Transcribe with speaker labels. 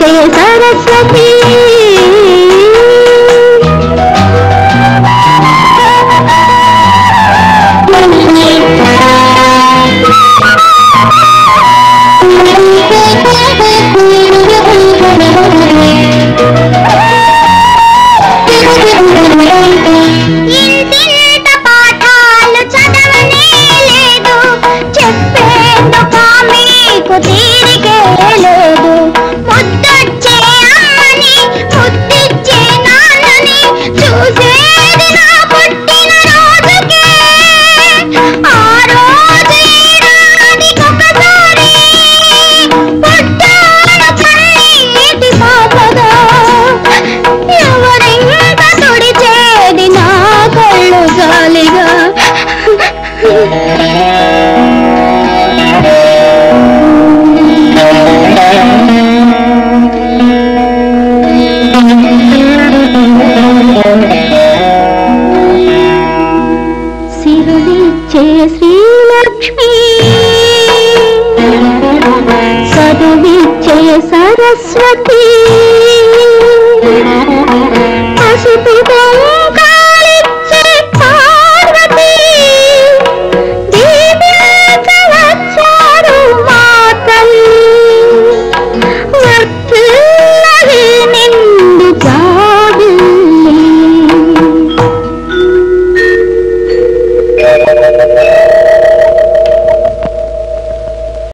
Speaker 1: Saraswati సిరులిచ్చే Srilakshmi. చదువిచ్చే Saraswati.